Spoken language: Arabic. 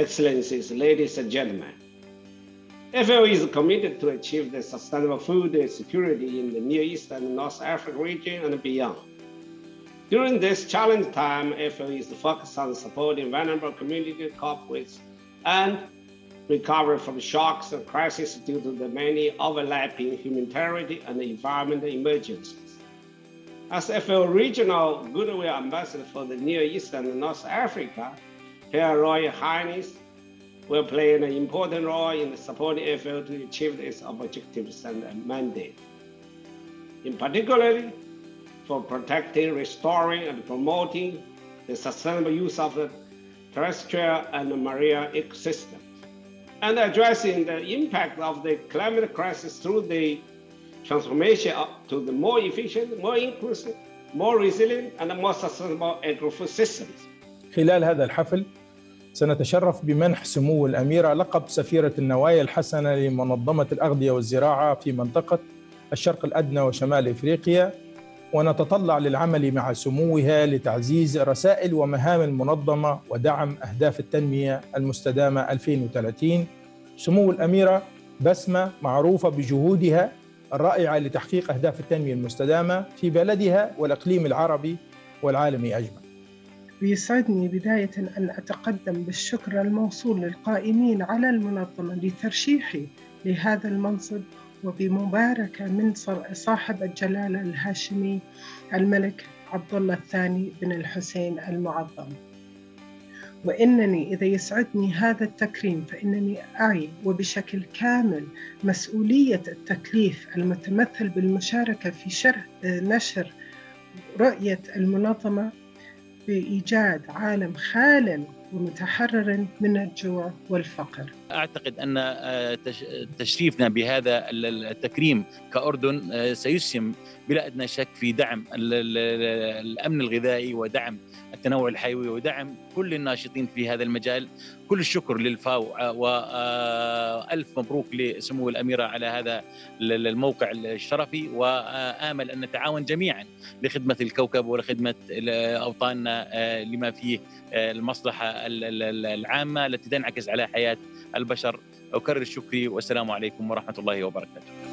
Excellencies, ladies and gentlemen, FAO is committed to achieve the sustainable food security in the Near East and North Africa region and beyond. During this challenge time, FAO is focused on supporting vulnerable communities cope with and recover from shocks and crises due to the many overlapping humanitarian and environmental emergencies. As FAO Regional Goodwill Ambassador for the Near East and North Africa, Her Royal Highness will play an important role in supporting FAO to achieve its objectives and mandate. In particular, for protecting, restoring, and promoting the sustainable use of the terrestrial and marine ecosystems, and addressing the impact of the climate crisis through the transformation to the more efficient, more inclusive, more resilient, and more sustainable agro-food systems. خلال هذا الحفل سنتشرف بمنح سمو الأميرة لقب سفيرة النوايا الحسنة لمنظمة الأغذية والزراعة في منطقة الشرق الأدنى وشمال إفريقيا ونتطلع للعمل مع سموها لتعزيز رسائل ومهام المنظمة ودعم أهداف التنمية المستدامة 2030 سمو الأميرة بسمة معروفة بجهودها الرائعة لتحقيق أهداف التنمية المستدامة في بلدها والإقليم العربي والعالمي أجمع ويسعدني بداية أن أتقدم بالشكر الموصول للقائمين على المنظمة لترشيحي لهذا المنصب وبمباركة من صاحب الجلالة الهاشمي الملك عبد الله الثاني بن الحسين المعظم. وإنني إذا يسعدني هذا التكريم فإنني أعي وبشكل كامل مسؤولية التكليف المتمثل بالمشاركة في شرح نشر رؤية المنظمة بإيجاد عالم خال. ومتحرر من الجوع والفقر. أعتقد أن تشريفنا بهذا التكريم كأردن سيسهم بلا أدنى شك في دعم الأمن الغذائي ودعم التنوع الحيوي ودعم كل الناشطين في هذا المجال. كل الشكر للفاو والف مبروك لسمو الأميرة على هذا الموقع الشرفي. وامل أن نتعاون جميعا لخدمة الكوكب ولخدمة أوطاننا لما فيه المصلحة العامة التي تنعكس على حياة البشر. أكرر شكري والسلام عليكم ورحمة الله وبركاته.